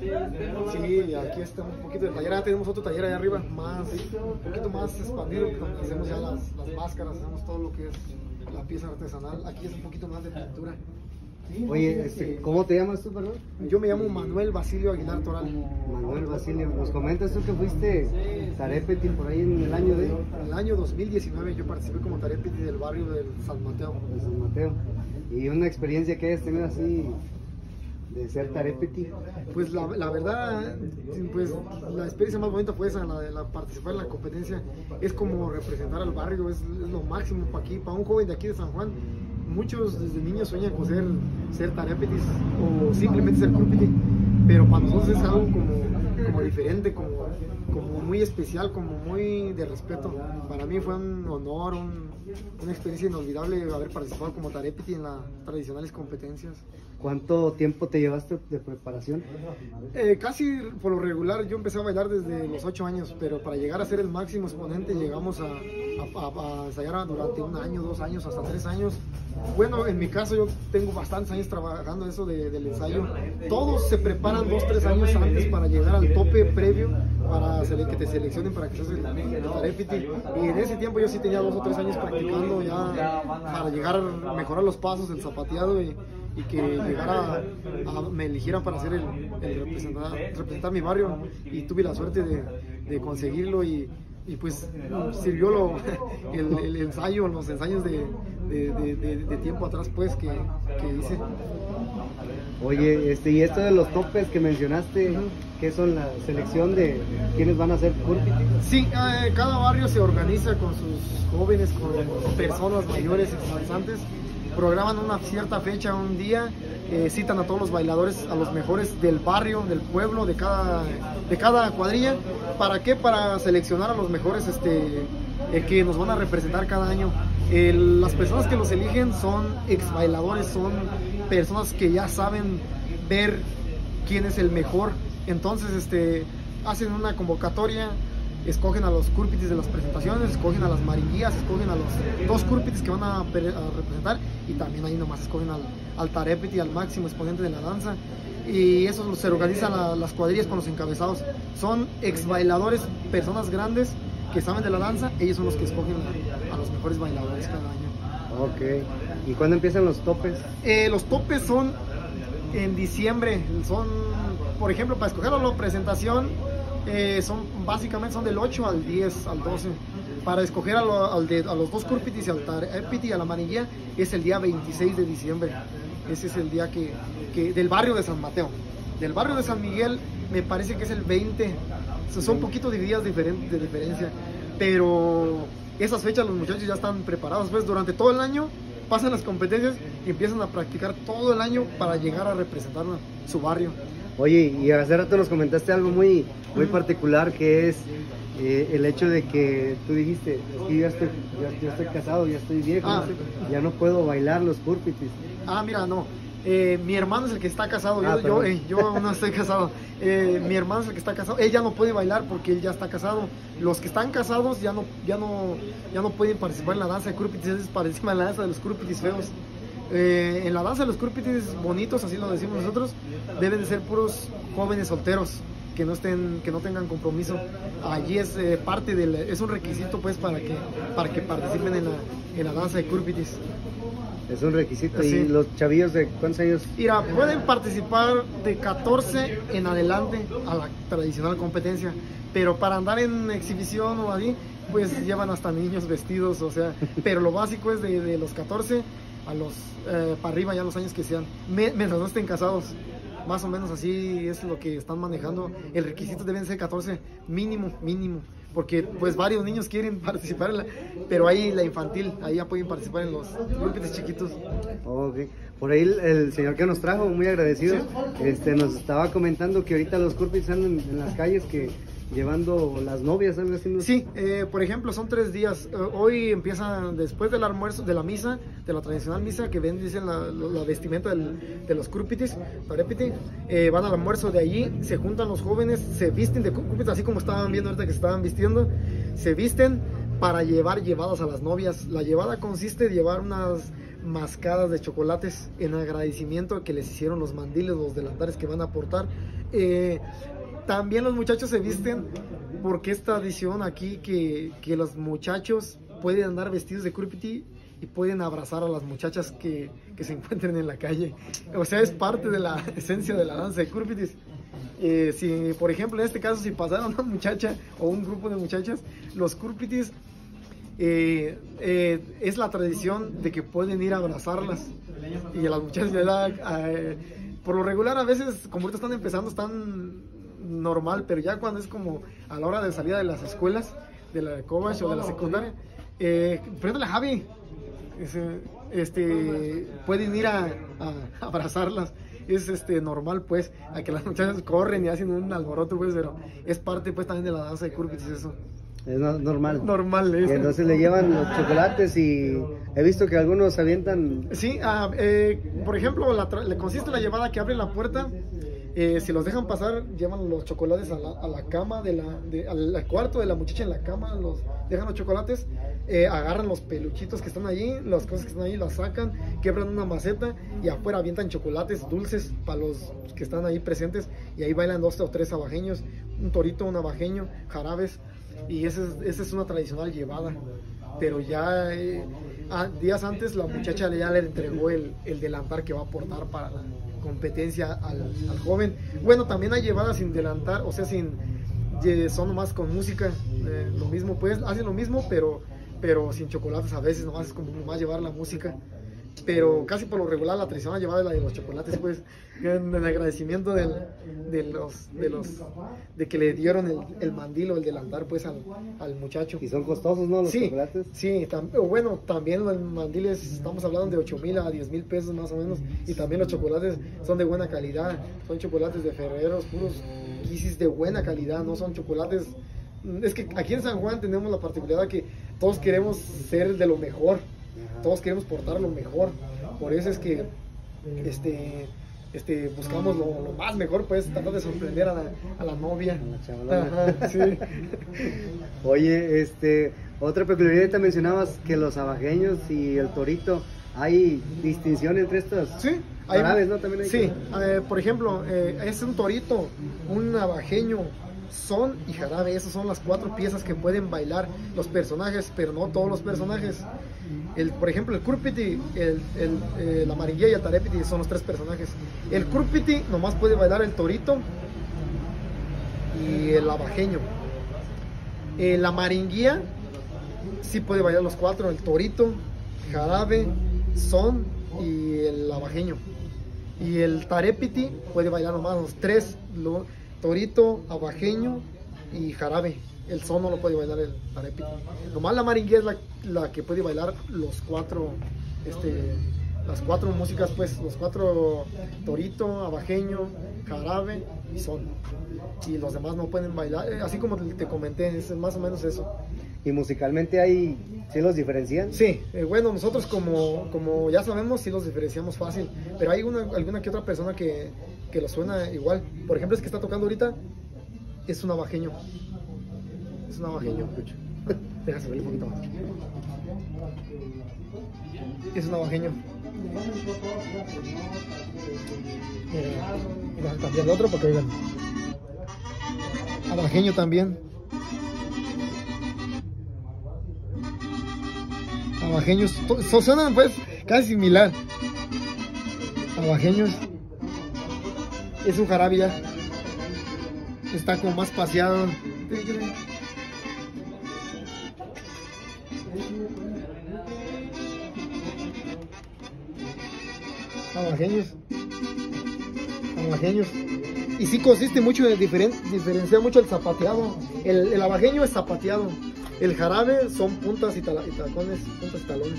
Sí, aquí está un poquito de taller, ya tenemos otro taller allá arriba, más, un poquito más expandido, hacemos ya las, las máscaras, hacemos todo lo que es la pieza artesanal, aquí es un poquito más de pintura. Oye, este, ¿cómo te llamas tú, perdón? Yo me llamo Manuel Basilio Aguilar Toral. Manuel Basilio, nos comentas tú que fuiste Tarepeti por ahí en el año de En el año 2019 yo participé como Tarepeti del barrio del San Mateo. de San Mateo. Y una experiencia que hayas tenido así de ser Tarepeti. Pues la, la verdad, pues la experiencia más bonita fue esa, la de la participar en la competencia. Es como representar al barrio, es, es lo máximo para aquí, para un joven de aquí de San Juan. Muchos desde niños sueñan con ser, ser tarepetis o simplemente ser cúmpiti, pero para nosotros es algo como, como diferente, como, como muy especial, como muy de respeto. Para mí fue un honor, un- una experiencia inolvidable haber participado como tarepeti en las tradicionales competencias. ¿Cuánto tiempo te llevaste de preparación? Eh, casi por lo regular yo empecé a bailar desde los 8 años, pero para llegar a ser el máximo exponente llegamos a, a- a- a ensayar durante un año, dos años, hasta tres años. Bueno, en mi caso yo tengo bastantes años trabajando eso de- del ensayo. Todos se preparan dos, tres años antes para llegar al tope previo, para que te seleccionen para que seas el, el tarepiti. Y en ese tiempo yo sí tenía dos o tres años practicando ya para llegar a mejorar los pasos, el zapateado y, y que llegara a, a- me eligieran para ser el, el representar, representar mi barrio y tuve la suerte de, de conseguirlo y, y pues sirvió lo, el, el ensayo, los ensayos de, de- tiempo atrás pues que, que hice. Oye, este, y esto de los topes que mencionaste, ¿qué son la selección de quienes van a ser Curpiti? Sí, eh, cada barrio se organiza con sus jóvenes, con personas mayores, expresantes, programan una cierta fecha, un día, eh, citan a todos los bailadores, a los mejores del barrio, del pueblo, de cada, de cada cuadrilla. ¿Para qué? Para seleccionar a los mejores este, eh, que nos van a representar cada año. El- las personas que los eligen son ex bailadores, son personas que ya saben ver quién es el mejor. Entonces, este, hacen una convocatoria, escogen a los curpitis de las presentaciones, escogen a las maringuías, escogen a los dos curpitis que van a, pre- a representar y también ahí nomás escogen al, al tarepiti, al máximo exponente de la danza. Y eso se organizan la- las cuadrillas con los encabezados. Son ex bailadores, personas grandes que saben de la danza, ellos son los que escogen a, a los mejores bailadores cada año. Ok. ¿Y cuándo empiezan los topes? Eh, los topes son en diciembre, son, por ejemplo, para escoger la presentación, eh, son básicamente son del 8 al 10, al 12. Para escoger a, lo- al de- a los dos curpitis y al tarepiti a la manilla es el día 26 de diciembre. Ese es el día que, que- del barrio de San Mateo. Del barrio de San Miguel me parece que es el 20. O sea, Son un poquito de días diferentes de diferencia. Pero esas fechas los muchachos ya están preparados. Pues durante todo el año pasan las competencias y empiezan a practicar todo el año para llegar a representar su barrio. Oye, y hace rato nos comentaste algo muy, muy particular que es eh, el hecho de que tú dijiste, es que yo ya estoy, ya- ya estoy casado, ya estoy viejo, Ah. ya no puedo bailar los curpitis. Ah, mira, no. Eh, mi hermano es el que está casado. Yo, Ah, yo, perdón. eh, yo no estoy casado. Eh, mi hermano es el que está casado. Él ya no puede bailar porque él ya está casado. Los que están casados ya no, ya no, ya no pueden participar en la danza de Kurpitis. Es parecida a la danza de los Kurpitis feos. Eh, en la danza de los Kurpitis bonitos, así lo decimos nosotros, deben de ser puros jóvenes solteros que no estén, que no tengan compromiso. Allí es eh, parte del, es un requisito pues para que, para que participen en la, en la danza de Kurpitis. Es un requisito. Sí. ¿Y los chavillos de cuántos años? Mira, pueden participar de 14 en adelante a la tradicional competencia, pero para andar en exhibición o así, pues llevan hasta niños vestidos, o sea, pero lo básico es de, de los 14 a los eh, para arriba ya los años que sean, mientras no estén casados. Más o menos así es lo que están manejando. El requisito deben ser 14 mínimo, mínimo. Porque pues varios niños quieren participar, en la, pero ahí la infantil, ahí ya pueden participar en los grupos chiquitos. Ok. Por ahí el, el señor que nos trajo, muy agradecido, este, nos estaba comentando que ahorita los curpitis andan en, en las calles que llevando las novias, algo así. Sí, eh, por ejemplo, son tres días. Eh, hoy empieza después del almuerzo, de la misa, de la tradicional misa, que ven, dicen la, vestimenta de los tarepiti, eh, van al almuerzo de allí, se juntan los jóvenes, se visten de cúrpitis, así como estaban viendo ahorita que se estaban vistiendo, se visten para llevar llevadas a las novias. La llevada consiste en llevar unas mascadas de chocolates en agradecimiento que les hicieron los mandiles, los delantares que van a aportar Eh, también los muchachos se visten porque es tradición aquí que, que los muchachos pueden andar vestidos de kurpiti y pueden abrazar a las muchachas que, que, se encuentren en la calle. O sea, es parte de la esencia de la danza de kurpitis. Eh, si, por ejemplo, en este caso, si pasara una muchacha o un grupo de muchachas, los kurpitis eh, eh, es la tradición de que pueden ir a abrazarlas y a las muchachas eh, por lo regular a veces como están empezando están normal pero ya cuando es como a la hora de salida de las escuelas de la Cobach o de la secundaria eh, pregúntale a Javi este pueden ir a, a, abrazarlas es este normal pues a que las muchachas corren y hacen un alboroto pues pero es parte pues también de la danza de Kurpis eso es normal. Normal, ¿eh? Entonces le llevan los chocolates y he visto que algunos avientan. Sí, ah, eh, por ejemplo, le consiste la llevada que abre la puerta. Eh, si los dejan pasar, llevan los chocolates a la, a la cama, de la, de, al cuarto de la muchacha en la cama, los dejan los chocolates, eh, agarran los peluchitos que están allí, las cosas que están ahí, las sacan, quebran una maceta y afuera avientan chocolates dulces para los que están ahí presentes y ahí bailan dos o tres abajeños, un torito, un abajeño, jarabes y esa es, esa es una tradicional llevada. Pero ya eh, días antes la muchacha ya le entregó el, el, delantar que va a aportar para la competencia al, joven. Bueno, también hay llevadas sin delantar, o sea, sin son nomás con música, eh, lo mismo, pues hacen lo mismo, pero, pero sin chocolates a veces, nomás es como nomás llevar la música pero casi por lo regular la tradición ha llevado la de los chocolates, pues, en el agradecimiento del, de los, de los, de que le dieron el, el mandil o el delantar, pues, al, al, muchacho. ¿Y son costosos, no, los sí, chocolates? Sí, bueno, también los mandiles, estamos hablando de 8 mil a 10 mil pesos más o menos, y también los chocolates son de buena calidad, son chocolates de ferreros, puros quisis de buena calidad, no son chocolates... Es que aquí en San Juan tenemos la particularidad que todos queremos ser de lo mejor todos queremos portar lo mejor. Por eso es que este, este, buscamos lo, lo más mejor, pues, tratar de sorprender a la, a la novia. Ajá, sí. Oye, este, otra peculiaridad te mencionabas que los abajeños y el torito, ¿hay distinción entre estos sí, hay, ¿no? También hay sí, que... eh, por ejemplo, eh, es un torito, un abajeño, son y jarabe. Esas son las cuatro piezas que pueden bailar los personajes, pero no todos los personajes. El, por ejemplo, el Kurpiti, el, el, eh, y el Tarepiti son los tres personajes. El Kurpiti nomás puede bailar el torito y el abajeño. Eh, la Maringuía sí puede bailar los cuatro, el torito, jarabe, son y el abajeño. Y el Tarepiti puede bailar nomás los tres. Torito, abajeño y jarabe. El son no lo puede bailar el tarepiti. Nomás la maringuía es la, la, que puede bailar los cuatro, este, las cuatro músicas, pues, los cuatro torito, abajeño, jarabe y son. Y los demás no pueden bailar, eh, así como te comenté, es más o menos eso. ¿Y musicalmente hay, sí los diferencian? Sí, eh, bueno, nosotros como, como ya sabemos, sí los diferenciamos fácil, pero hay una, alguna que otra persona que, que lo suena igual. Por ejemplo, es que está tocando ahorita, es un navajeño. Es un navajeño. Déjame un poquito más. Es un navajeño. Mira, también el otro porque oigan. Navajeño también. Navajeños, suenan pues casi similar. Navajeños es un jarabe. Está como más paseado. Navajeños. Navajeños. Y sí consiste mucho en diferen, diferenciar mucho el zapateado. El, el abajeño es zapateado. El jarabe son puntas y, y tacones, puntas y talones.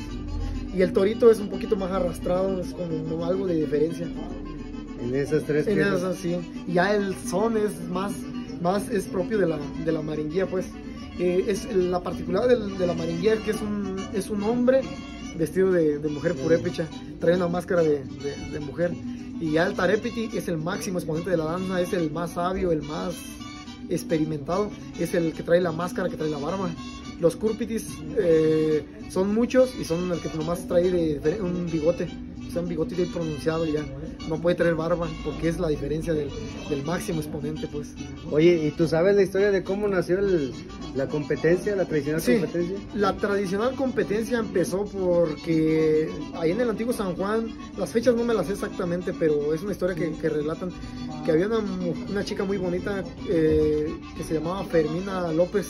Y el torito es un poquito más arrastrado, es como algo de diferencia. En esas tres En esas, sí. Y ya el son es más, más es propio de la, de la maringuía, pues. Eh, es la particularidad de, de, la maringuía que es un, es un hombre vestido de, de mujer purépecha, trae una máscara de, de, de, mujer. Y ya el tarepiti es el máximo exponente de la danza, es el más sabio, el más experimentado, es el que trae la máscara, que trae la barba. Los curpitis eh, son muchos y son el que nomás trae de, un bigote sea un bigotito ahí pronunciado y ya. No puede tener barba porque es la diferencia del, del máximo exponente, pues. Oye, ¿y tú sabes la historia de cómo nació el- la competencia, la tradicional Sí, competencia? la tradicional competencia empezó porque ahí en el antiguo San Juan, las fechas no me las sé exactamente, pero es una historia que, que relatan que había una, una chica muy bonita eh, que se llamaba Fermina López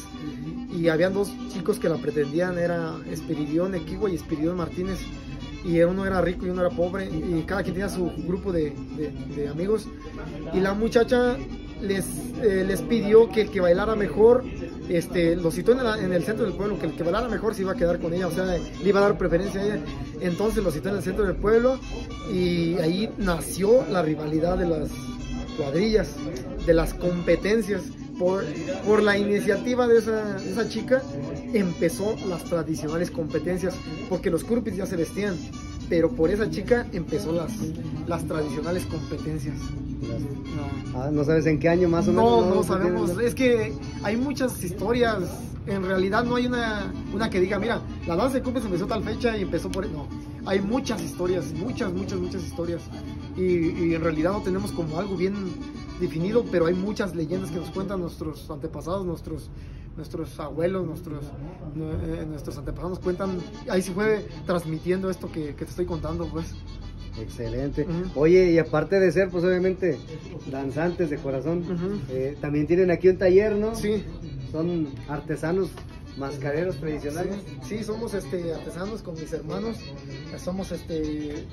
y habían dos chicos que la pretendían, era Espiridión Equigua y Espiridión Martínez. Y uno era rico y uno era pobre y cada quien tenía su grupo de, de- de amigos. Y la muchacha les, eh, les pidió que el que bailara mejor, este, lo citó en, la- en el centro del pueblo, que el que bailara mejor se iba a quedar con ella, o sea, le iba a dar preferencia a ella. Entonces lo citó en el centro del pueblo y ahí nació la rivalidad de las cuadrillas, de las competencias. Por, por la iniciativa de esa, de esa chica empezó las tradicionales competencias, porque los curpis ya se vestían, pero por esa chica empezó las, las tradicionales competencias. Ah, ¿No sabes en qué año más o No, menos? no se sabemos. tiene- Es que hay muchas historias. En realidad no hay una, una que diga, mira, la danza de cumbres empezó tal fecha y empezó por... No, hay muchas historias, muchas, muchas, muchas historias. Y, y en realidad no tenemos como algo bien definido, pero hay muchas leyendas que nos cuentan nuestros antepasados, nuestros nuestros abuelos, nuestros, eh, nuestros antepasados nos cuentan, ahí se fue transmitiendo esto que, que te estoy contando, pues. Excelente. Oye, y aparte de ser, pues obviamente, danzantes de corazón, eh, también tienen aquí un taller, ¿no? Sí, Son artesanos mascareros tradicionales. Sí, sí, somos este, artesanos con mis hermanos, somos este,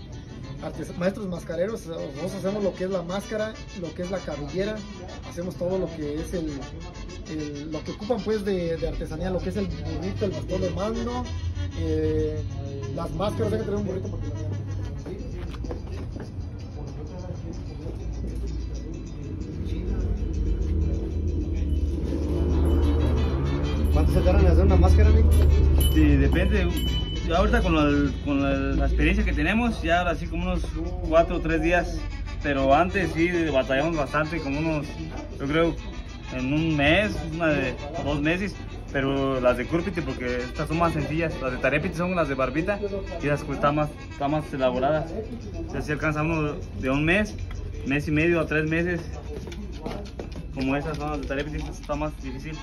artes- maestros mascareros, nosotros hacemos lo que es la máscara, lo que es la cabellera, hacemos todo lo que es el, el- lo que ocupan pues de, de artesanía, lo que es el burrito, el bastón de mando, eh, las máscaras, hay que tener un burrito porque. ¿Cuánto se tardan en hacer una máscara, amigo? Sí, depende. Ya ahorita con, la, con la, la experiencia que tenemos, ya ahora sí como unos 4 o 3 días. Pero antes sí batallamos bastante, como unos, yo creo, en un mes, una de dos meses. Pero las de Curpiti, porque estas son más sencillas. Las de Tarepiti son las de Barbita y las que están más, están más elaboradas. Ya se alcanza uno de un mes, mes y medio a tres meses. Como esas son las de Tarepiti, está más difícil.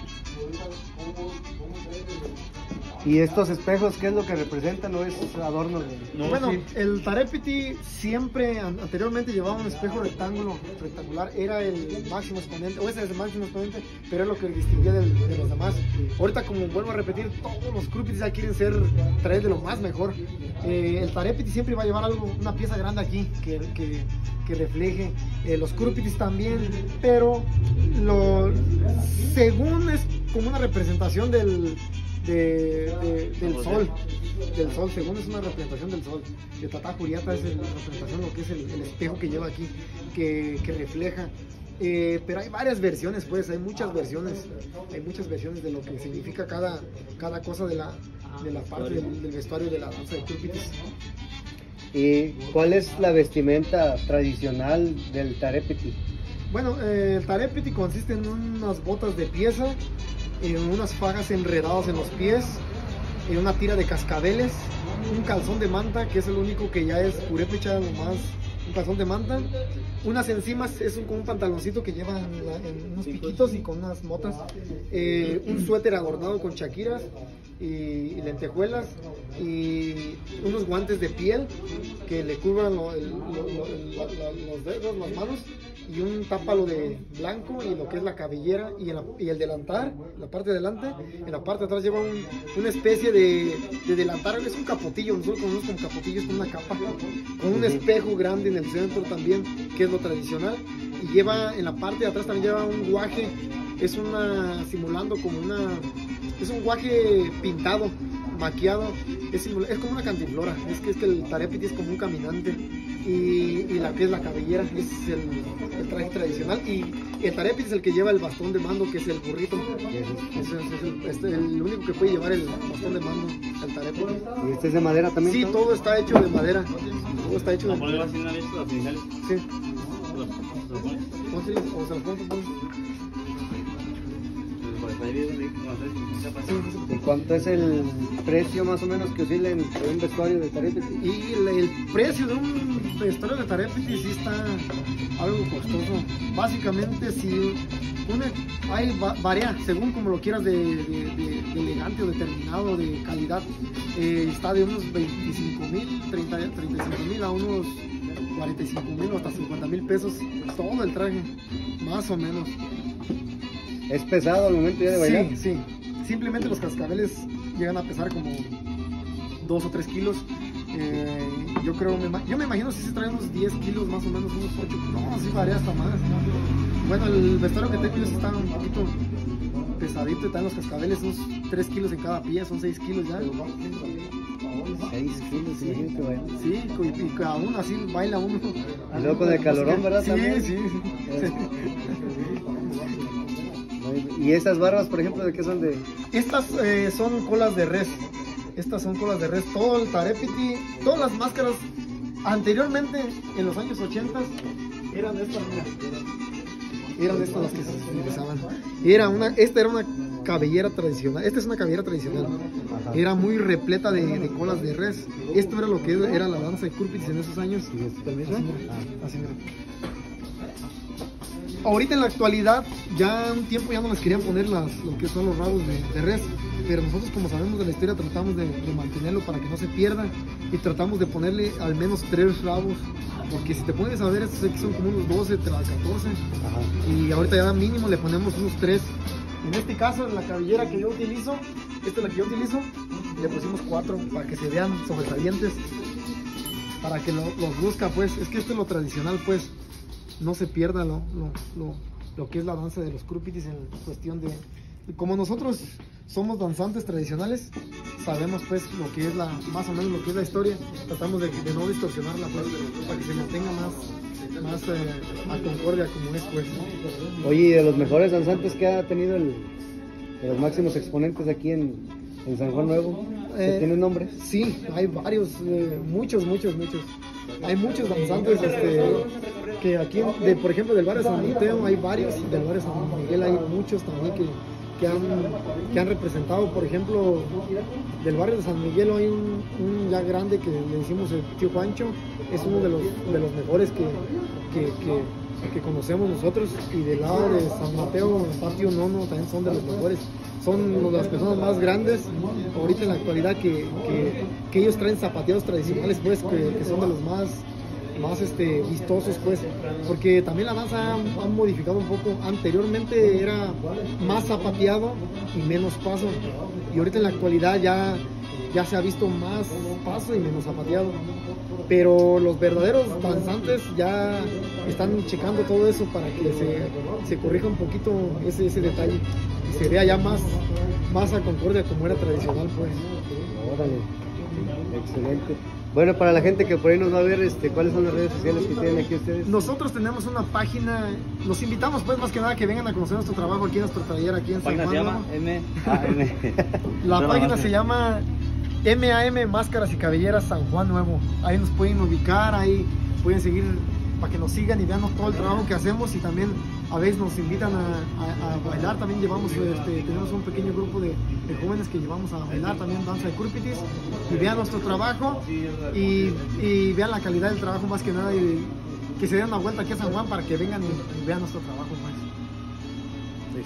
¿Y estos espejos qué es lo que representan o es adorno de...? No, bueno, sí. el Tarepiti siempre an- anteriormente llevaba un espejo rectángulo rectangular, era el máximo exponente, o ese es el máximo exponente, pero es lo que distinguía del- de los demás. Ahorita, como vuelvo a repetir, todos los Crupitis ya quieren ser, traer de lo más mejor. Eh, el Tarepiti siempre va a llevar algo, una pieza grande aquí que, que- que refleje. Eh, los Crupitis también, pero lo, según es como una representación del, de- de- del sol del sol, según es una representación del sol. De Tata Juriata es la representación, lo que es el, el espejo que lleva aquí, que, que refleja. Eh, pero hay varias versiones, pues, hay muchas versiones, hay muchas versiones de lo que significa cada, cada cosa de la, de la parte del, del vestuario de la danza de Turpitis. ¿Y cuál es la vestimenta tradicional del tarepiti? Bueno, eh, el tarepiti consiste en unas botas de pieza, en unas fajas enredadas en los pies, en una tira de cascabeles, un calzón de manta, que es el único que ya es purépecha, nomás un calzón de manta, unas encimas, es un, un pantaloncito que lleva en, la- en unos piquitos y con unas motas, eh, un suéter adornado con chaquiras y, y lentejuelas y unos guantes de piel que le cubran lo- el- lo- lo- el- la- la- los dedos, las manos y un tápalo de blanco y lo que es la cabellera y, en la- y el delantar, la parte de delante, en la parte de atrás lleva un- una especie de, de delantar, es un capotillo, nosotros conocemos como capotillo, es una capa, con un espejo grande en el centro también, que es lo tradicional, y lleva en la parte de atrás también lleva un guaje, es una, simulando como una, es un guaje pintado, maquiado, es, es como una cantiflora, es que, es que el tarepiti es como un caminante y, y la que es la cabellera es el, el traje tradicional y el tarepiti es el que lleva el bastón de mando que es el burrito, es, es- es el, es el único que puede llevar el bastón de mando, el tarepiti. ¿Y este es de madera también? Sí, todo está hecho de madera, todo está hecho de las iniciales. Sí, o se ¿Y cuánto es el precio más o menos que oscila en un vestuario de Tarepiti? Y el, el precio de un vestuario de Tarepiti sí está algo costoso. Básicamente, si una, hay va- varía según como lo quieras de, de- de- de elegante o determinado, de calidad. Eh, está de unos 25 mil, 35 mil a unos 45 mil o hasta 50 mil pesos todo el traje, más o menos. ¿Es pesado al momento ya de bailar? Sí, sí. Simplemente los cascabeles llegan a pesar como 2 o 3 kilos. Eh, yo creo, me yo me imagino si se trae unos 10 kilos más o menos, unos 8. No, sí varía hasta más. Bueno, el vestuario que tengo yo está un poquito pesadito. Están los cascabeles, unos 3 kilos en cada pie, son 6 kilos ya. 6 kilos, imagínate bailar. Sí, y, y aún así baila uno. Y luego con el calorón, ¿verdad? Sí, También. sí. ¿Y esas barras, por ejemplo, de qué son de...? Estas eh, son colas de res. Estas son colas de res. Todo el tarepiti, todas las máscaras anteriormente, en los años 80, eran estas. Eran estas las que se utilizaban. Era una, esta era una cabellera tradicional. Esta es una cabellera tradicional. Era muy repleta de, de colas de res. Esto era lo que era la danza de Kurpitz en esos años. Mira. Ahorita en la actualidad, ya un tiempo ya no les querían poner las, lo que son los rabos de, de res, pero nosotros como sabemos de la historia tratamos de, de mantenerlo para que no se pierda y tratamos de ponerle al menos tres rabos, porque si te pones a ver, estos aquí son como unos 12, tra- 14, Ajá. y ahorita ya mínimo le ponemos unos tres. En este caso, en la cabellera que yo utilizo, esta es la que yo utilizo, le pusimos cuatro para que se vean sobresalientes, para que lo- los busca, pues, es que esto es lo tradicional, pues, no se pierda lo, lo, lo, lo que es la danza de los Krupitis en cuestión de... Como nosotros somos danzantes tradicionales, sabemos pues lo que es la, más o menos lo que es la historia, tratamos de, de no distorsionarla pues, para que se mantenga más, más eh, a concordia como es pues. ¿no? Oye, ¿y de los mejores danzantes que ha tenido el, de los máximos exponentes aquí en, en San Juan Nuevo, ¿se Eh, tiene nombre? Sí, hay varios, eh, muchos, muchos, muchos. Hay muchos danzantes este, que aquí, de, por ejemplo, del barrio San Mateo hay varios, del barrio San Miguel hay muchos también que, que, han, que han representado, por ejemplo, del barrio de San Miguel hay un, un ya grande que le decimos el tío Juancho, es uno de los, de los mejores que, que, que- que conocemos nosotros, y del lado de San Mateo, Patio Nono, también son de los mejores. Son las personas más grandes ahorita en la actualidad que, que, ellos traen zapateados tradicionales pues que son de los más más este vistosos pues porque también la danza han, han modificado un poco anteriormente era más zapateado y menos paso y ahorita en la actualidad ya ya se ha visto más paso y menos zapateado pero los verdaderos danzantes ya están checando todo eso para que se, se corrija un poquito ese, ese detalle y se vea ya más, más a concordia como era tradicional pues. Órale, excelente. Bueno, para la gente que por ahí nos va a ver, este, ¿cuáles son las redes sociales que tienen aquí ustedes? Nosotros tenemos una página, los invitamos pues más que nada que vengan a conocer nuestro trabajo aquí en nuestro taller aquí en La San página se Juan. llama ¿no? M A M. La No, página no, se llama MAM Máscaras y Cabelleras San Juan Nuevo. Ahí nos pueden ubicar, ahí pueden seguir para que nos sigan y vean todo el trabajo que hacemos y también a veces nos invitan a, bailar. También llevamos, este, tenemos un pequeño grupo de, jóvenes que llevamos a bailar también danza de Kurpitis y vean nuestro trabajo y, vean la calidad del trabajo más que nada y que se den una vuelta aquí a San Juan para que vengan y, y vean nuestro trabajo. Pues,